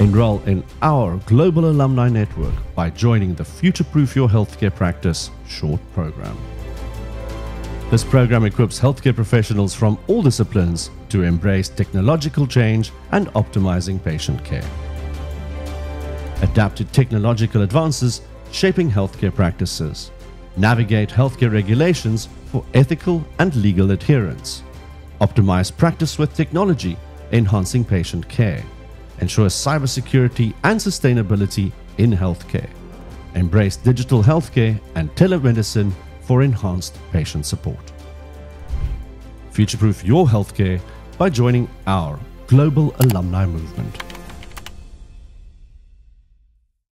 Enroll in our global alumni network by joining the Future Proof Your Healthcare Practice short program. This program equips healthcare professionals from all disciplines to embrace technological change and optimizing patient care. Adapt to technological advances shaping healthcare practices. Navigate healthcare regulations for ethical and legal adherence. Optimize practice with technology, enhancing patient care. Ensure cybersecurity and sustainability in healthcare. Embrace digital healthcare and telemedicine for enhanced patient support. Future proof your healthcare by joining our global alumni movement.